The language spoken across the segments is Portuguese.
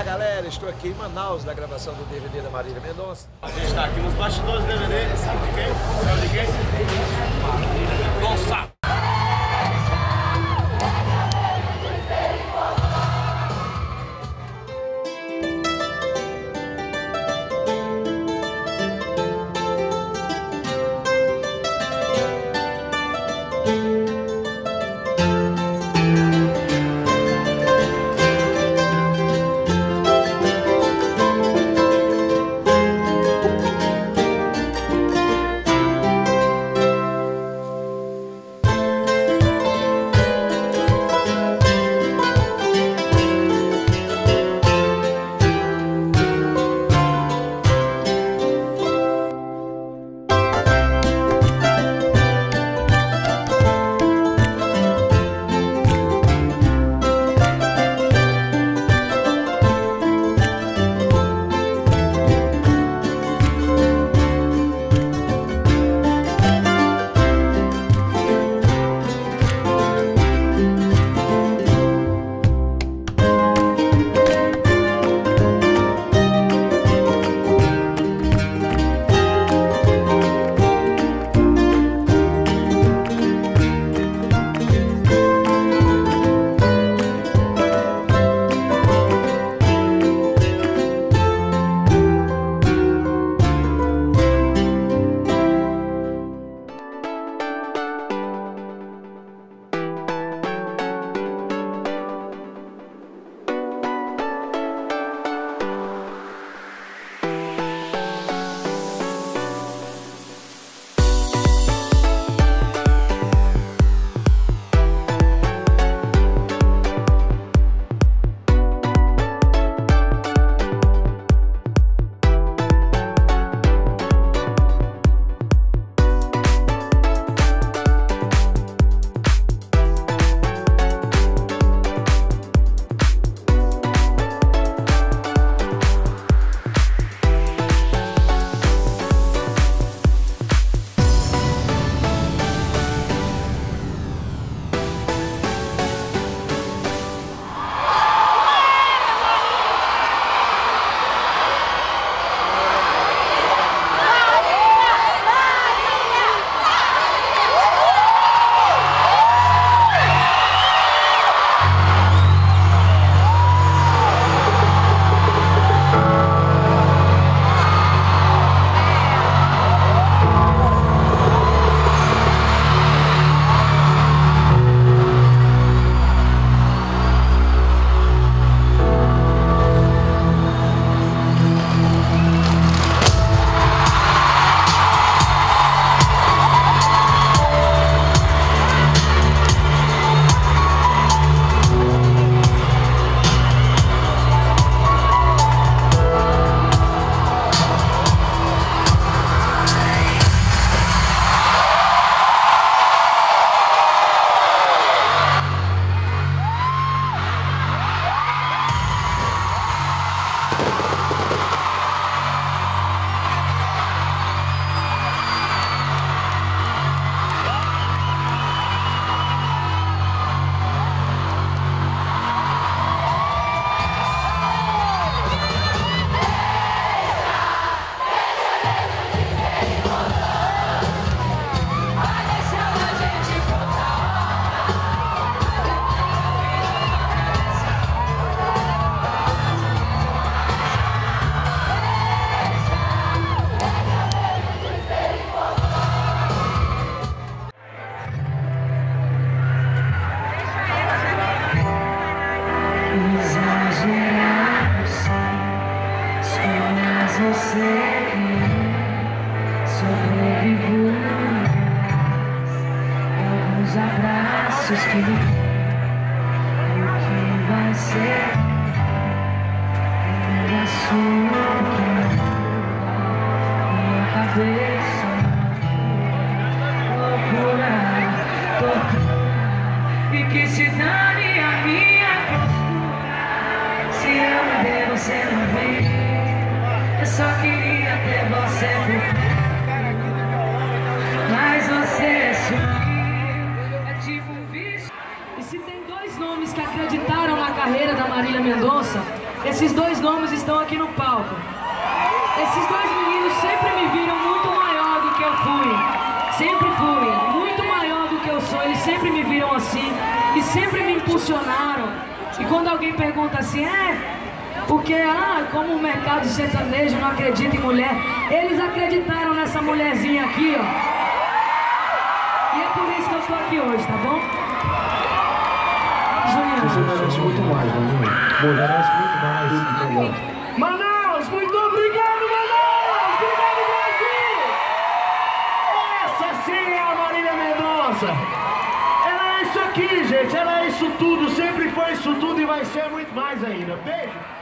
Olá galera, estou aqui em Manaus na gravação do DVD da Marília Mendonça. A gente está aqui nos bastidores do DVD, sabe de quem? Sabe de quem? Marília Mendonça! Você sobrevivo alguns abraços que me o que vai ser? Um assunto que minha cabeça loucura, tortura e que se dane a minha postura. Se eu não você não vem só queria ter você mas você sumiu é tipo um vício E se tem dois nomes que acreditaram na carreira da Marília Mendonça, Esses dois nomes estão aqui no palco. Esses dois meninos sempre me viram muito maior do que eu fui. Sempre fui. Muito maior do que eu sou. Eles sempre me viram assim. E sempre me impulsionaram. E quando alguém pergunta assim, é. Porque, ah, como o mercado sertanejo não acredita em mulher, eles acreditaram nessa mulherzinha aqui, ó. E é por isso que eu estou aqui hoje, tá bom? Juliana. Você merece muito mais, Maninho. Merece muito mais. Melhor. Manaus, muito obrigado, Manaus! Obrigado, Brasil! Essa sim é a Marília Mendonça! Ela é isso aqui, gente, ela é isso tudo, sempre foi isso tudo e vai ser muito mais ainda. Beijo!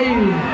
Ай!